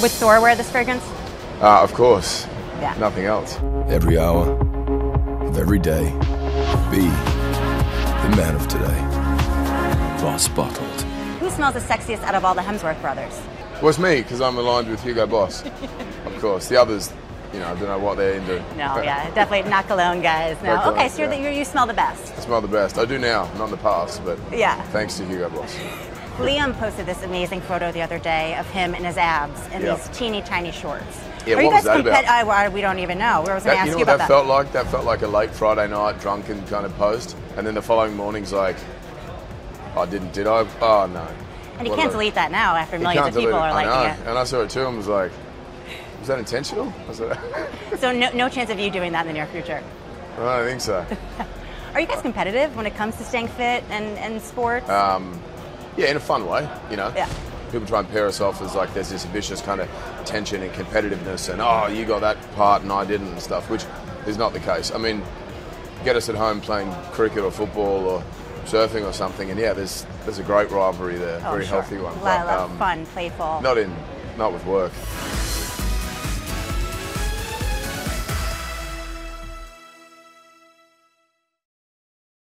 Would Thor wear this fragrance? Uh, of course. Yeah. Nothing else. Every hour of every day, be the man of today. Boss Bottled. Who smells the sexiest out of all the Hemsworth brothers? Well, it's me because I'm aligned with Hugo Boss. of course. The others, you know, I don't know what they're into. No, yeah, definitely not cologne, guys. No. Not cologne, okay, so you're yeah. the, you you smell the best. I smell the best. I do now, not in the past, but Yeah. thanks to Hugo Boss. Liam posted this amazing photo the other day of him and his abs in Yeah. these teeny tiny shorts. Yeah, Are you what was guys that about? I, well, we don't even know. We was going to ask you know you what about that, that. felt like? That felt like a late Friday night drunken kind of post, and then the following morning's like, I didn't, did I? Oh no. and you What can't delete that now after millions of people are it. I liking know. And I saw it too and was like, was that intentional? Was it. So no, no chance of you doing that in the near future. I don't think so. Are you guys competitive when it comes to staying fit and, and sports? Um, yeah, in a fun way, you know. Yeah. People try and pair us off as like there's this vicious kind of tension and competitiveness, and oh, you got that part and I didn't and stuff, which is not the case. I mean, get us at home playing cricket or football or surfing or something, and yeah, there's there's a great rivalry there, Oh, very sure. healthy one. A lot but, um, fun, playful. Not in, not with work.